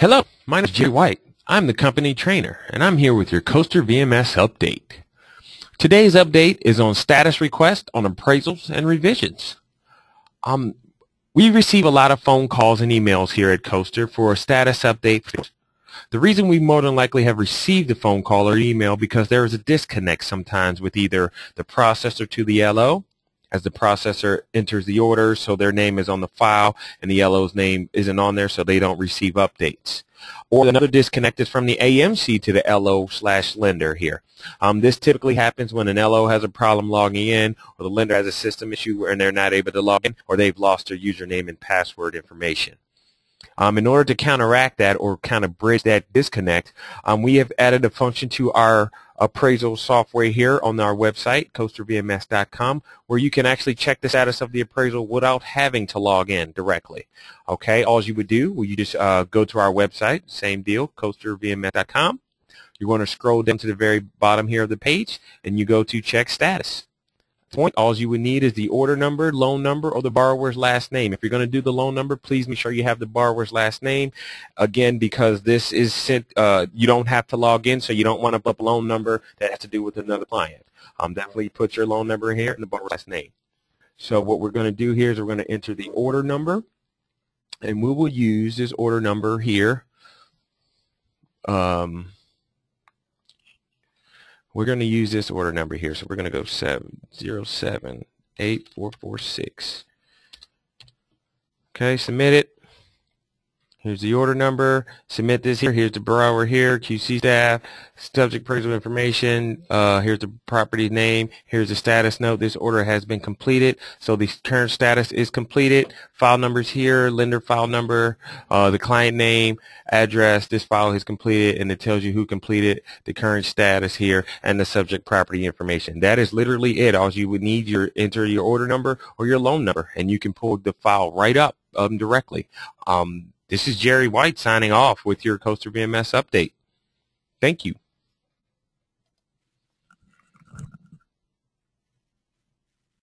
Hello, my name is Jerry White. I'm the company trainer, and I'm here with your Coester VMS update. Today's update is on status request on appraisals and revisions. Um, we receive a lot of phone calls and emails here at Coester for a status update. The reason we more than likely have received a phone call or email because there is a disconnect sometimes with either the processor to the LO as the processor enters the order so their name is on the file and the LO's name isn't on there so they don't receive updates. Or another disconnect is from the AMC to the LO slash lender here. Um, this typically happens when an LO has a problem logging in or the lender has a system issue and they're not able to log in or they've lost their username and password information. Um, in order to counteract that or kind of bridge that disconnect, um, we have added a function to our appraisal software here on our website, coestervms.com, where you can actually check the status of the appraisal without having to log in directly. Okay, all you would do, well, you just uh, go to our website, same deal, coestervms.com. You're going to scroll down to the very bottom here of the page, and you go to check status point, all you would need is the order number, loan number, or the borrower's last name. If you're going to do the loan number, please make sure you have the borrower's last name. Again, because this is sent, uh, you don't have to log in, so you don't want to put a loan number that has to do with another client. Um, definitely put your loan number here and the borrower's last name. So what we're going to do here is we're going to enter the order number, and we will use this order number here. Um, we're going to use this order number here. So we're going to go 7078446. Okay, submit it. Here's the order number. Submit this here. Here's the borrower here, QC staff, subject appraisal information. Uh, here's the property name. Here's the status note. This order has been completed. So the current status is completed. File numbers here, lender file number, uh, the client name, address. This file is completed and it tells you who completed the current status here and the subject property information. That is literally it. All you would need your enter your order number or your loan number and you can pull the file right up um, directly. Um, this is Jerry White signing off with your Coester VMS update. Thank you.